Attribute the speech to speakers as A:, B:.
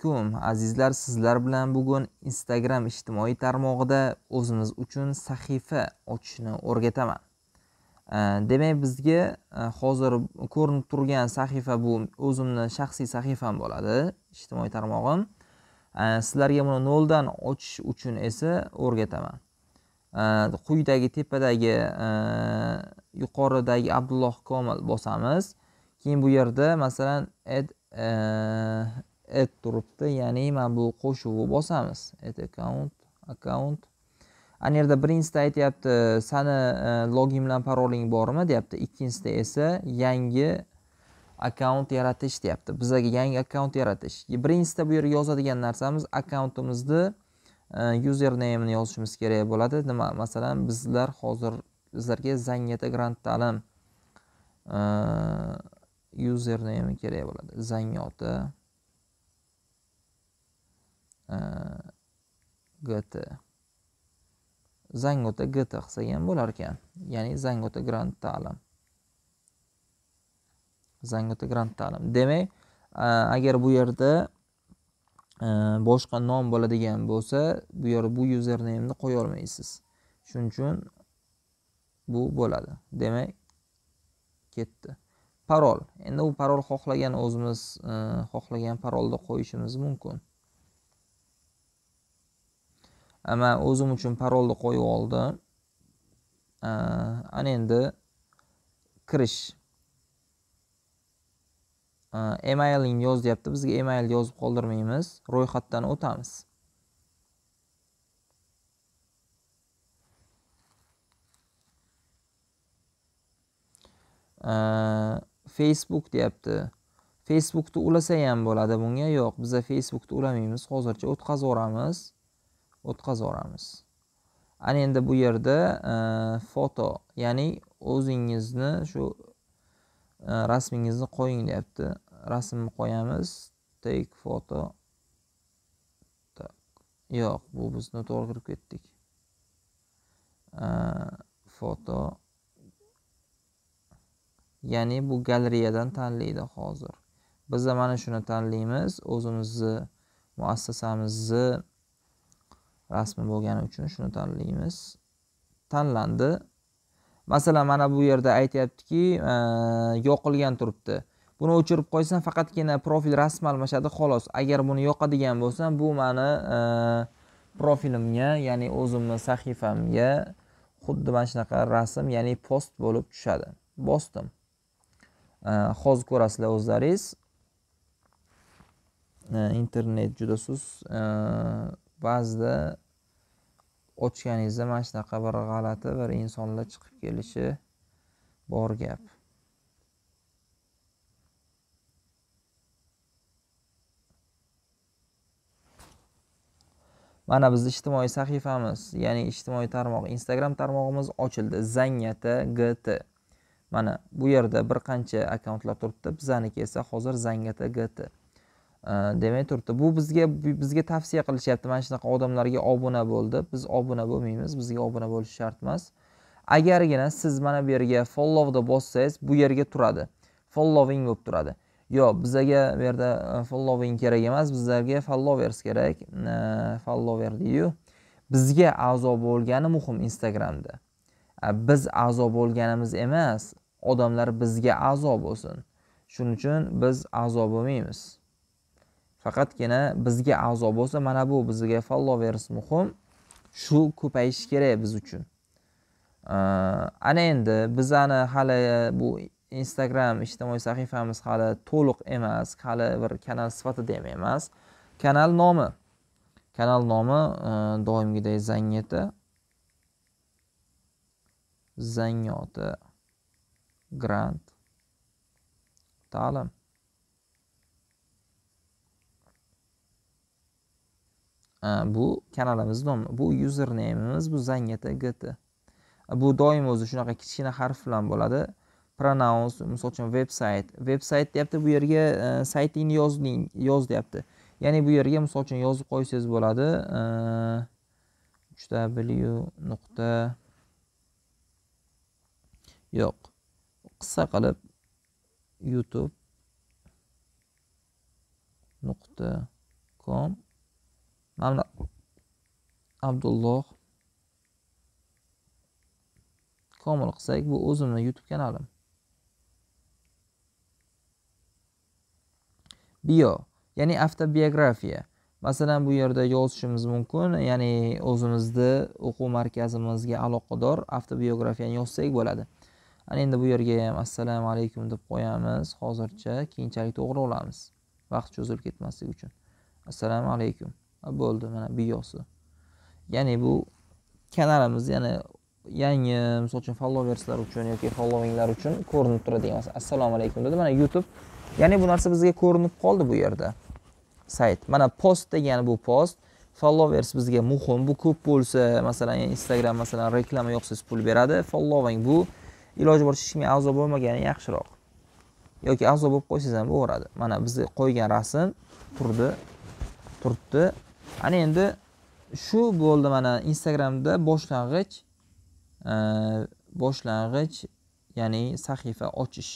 A: alaykum azizlar sizlar bilan bugun instagram ijtimoiy tarmog'ida o'zimiz uchun sahifa ochishni o'rgataman. Demak bizga e, hozir ko'rinib turgan sahifa bu o'zimni shaxsiy sahifam bo'ladi ijtimoiy tarmog'im. Sizlarga buni noldan ochish uchun esa o'rgataman. Quyidagi tepadagi e, yuqoridagi abdulloh komil bosamiz. Keyin bu yerda masalan e, add turibdi. Ya'ni mana bu qo'shuvni bosamiz. Add account account. Ana yerda birinchisida aytyapti sani e, login bilan paroling bormi deyapti. Ikkinchisida esa yangi akkaunt yaratish deyapti. Bizaga yangi akkaunt yaratish. Birinchisida bu yerga yozadigan narsamiz akkauntimizni e, usernameni yozishimiz kerak bo'ladi. Nima masalan bizlar hozir bizlarga zangeta grant ta'lim e, username kerak bo'ladi. Zangota Э, gt zangota gt qilsagan ham bo'lar ekan. Ya'ni zangota grant ta'lim zangota grant ta'lim demak e, agar bu yerda e, boshqa nom bo'ladigan bo'lsa bu yer bu usernameni qo'ya olmaysiz. Shuning uchun bu bo'ladi. Demak ketdi. Parol. Endi u parol xohlagan o'zimiz e, xohlagan parolni qo'yishimiz mumkin. Э, man o'zim uchun parolni qo'yib oldim. Э, Ana endi kirish. Э, emailing yoz deyapti bizga email yozib qoldirmaymiz. Ro'yxatdan o'tamiz. Facebook deyapti. Facebookni ulasa ham bo'ladi bunga? Yo'q biza facebookni ulamaymiz. Hozircha o'tkazib yuboramiz. O'tkazib yuboramiz ana endi bu yerda e, foto ya'ni o'zingizni shu e, rasmingizni qo'ying deyapti. Rasmni qo'yamiz. Take foto yo'q bu biz noto'g'ri kirib ketdik. E, foto. Ya'ni bu galeriyadan tanlaydi hozir. Biza mana shuni tanlaymiz. O'zimizni muassasamizni rasmi bo'lgani uchun shuni tanlaymiz. Tanlandi. Masalan mana bu yerda aytyaptiki e, yoqilgan turibdi. Buni o'chirib qo'ysam faqatgina profil rasmi almashadi xolos. Agar buni yoqadigan bo'lsam bu mani e, profilimga ya'ni o'zimni sahifamga xuddi mana shunaqa rasm ya'ni post bo'lib tushadi. Bosdim. E, hozir ko'rasizlar o'zlaringiz. Internet juda sust ba'zida ochganingizda mana shunaqa bir g'alati bir insonlar chiqib kelishi bor gap. Mana bizni ijtimoiy sahifamiz ya'ni ijtimoiy tarmoq instagram tarmog'imiz ochildi. Zangata gt mana bu yerda bir qancha akkauntlar turibdi. Bizaniki esa hozir zangata gt Э, demak turibdi. Bu bizga bizga tavsiya qilishyapti. Mana shunaqa odamlarga obuna bo'l deb biz obuna bo'lmaymiz. Bizga obuna bo'lish shart emas. Agargina siz mana bu yerga followni bossangiz bu yerga turadi. Following bo'lib turadi. Yo'q bizaga bu yerda e, following kerak emas. Bizlarga followers kerak. E, follower deydiyu bizga a'zo bo'lgani muhim instagramda. E, biz a'zo bo'lganimiz emas. Odamlar bizga a'zo bo'lsin. Shuning uchun biz a'zo bo'lmaymiz. Faqatgina bizga a'zo bo'lsa mana bu bizga followers muhim. Shu ko'payishi kerak biz uchun. Ana endi bizani hali bu instagram ijtimoiy sahifamiz hali to'liq emas hali bir kanal sifatida ham emas. Kanal nomi. Kanal nomi doimgidek zangeta zangoti grant ta'lim bu kanalimiz nomi bu usernameimiz bu zangeta gt bu doim o'zi shunaqa kichkina harf bilan bo'ladi. Pronounce misol uchun veb sayt veb sayt deyapti bu yerga e, saytingni yozding yoz deyapti. Ya'ni bu yerga misol uchun yozib qo'ysangiz bo'ladi e, w. nuqta yo'q. Qisqa qilib youtube nuqta com mana abdulloh. Komil qilsak bu o'zimni youtube kanalim. Bio ya'ni avtobiografiya. Masalan bu yerda yozishimiz mumkin ya'ni o'zimizni o'quv markazimizga aloqador avtobiografiyani yozsak bo'ladi. Ana endi bu yerga ham assalomu alaykum deb qo'yamiz. Hozircha keyinchalik to'g'ri olamiz. Vaqt cho'zilib ketmasligi uchun. Assalomu alaykum. Bo'ldi mana biyosi ya'ni bu kanalimiz ya'ni yangi misol uchun followerslar uchun yoki followinglar uchun ko'rinib turadigan masalan assalomu alaykum dedi mana youtube. Ya'ni bu narsa bizga ko'rinib qoldi bu yerda. Sayt. Mana post degani bu post followers bizga muhim bu ko'p bo'lsa masalan instagram masalan reklama yoqsangiz pul beradi. Following bu. Iloji boricha hech kimga a'zo bo'lmagani yaxshiroq. Yoki a'zo bo'lib qo'ysangiz ham bo'laveradi mana bizni qo'ygan rasm turdi turibdi. Ana endi shu bo'ldi mana instagramda boshlang'ich e, boshlang'ich ya'ni sahifa ochish.